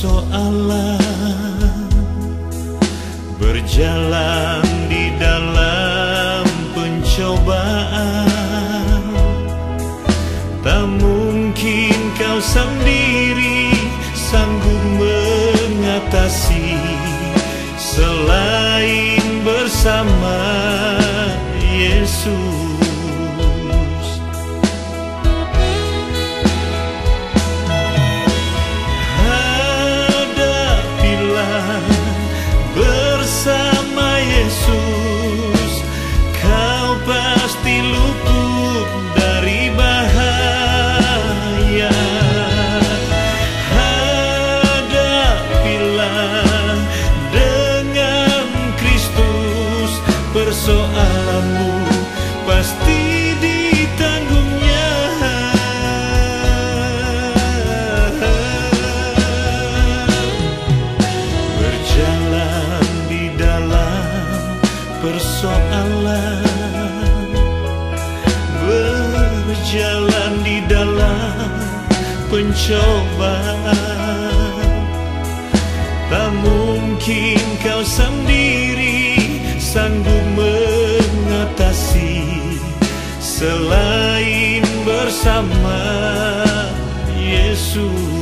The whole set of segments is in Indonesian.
persoalan Berjalan di dalam pencobaan. Tak mungkin kau sendiri sanggup mengatasi Selain bersama Yesus Berjalan di dalam pencobaan. Tak mungkin kau sendiri sanggup mengatasi Selain bersama Yesus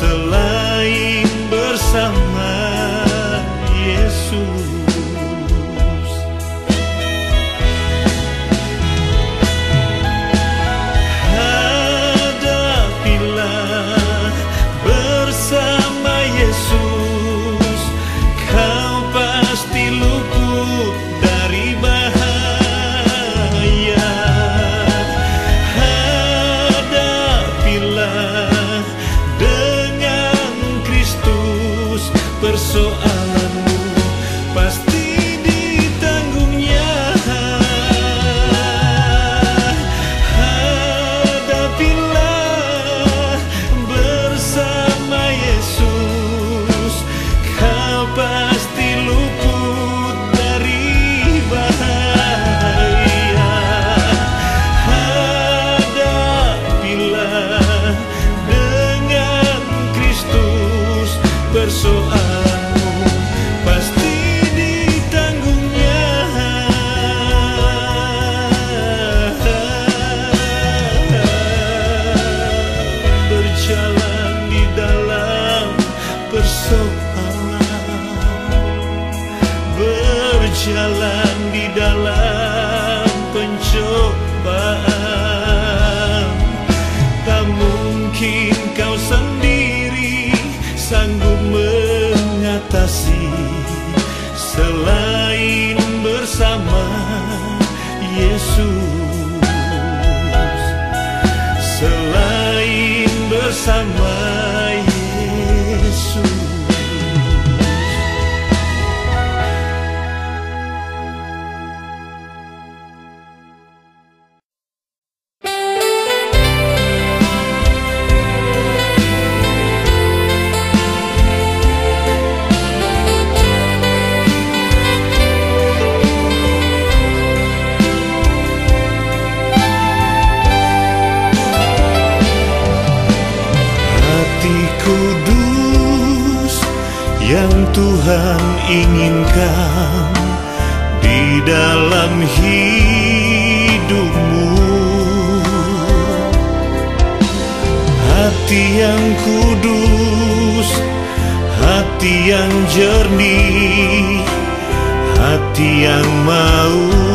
Selain bersama Yesus so bersama Yesus yang Tuhan inginkan di dalam hidupmu. Hati yang kudus, hati yang jernih Hati yang mau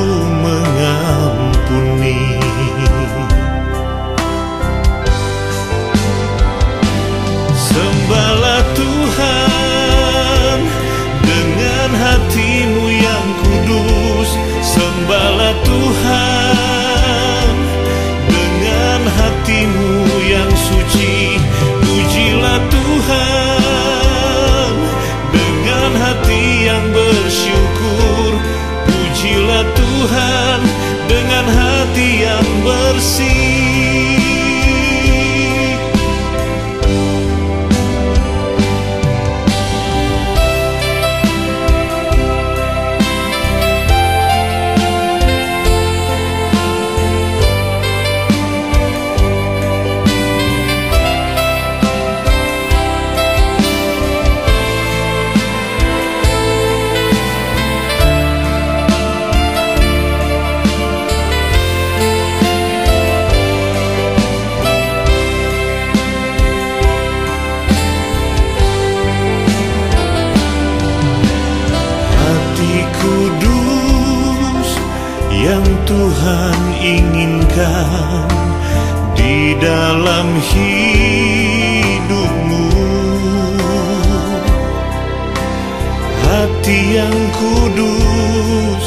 kudus,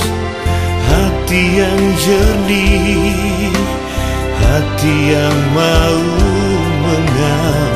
hati yang jernih, hati yang mau mengalah.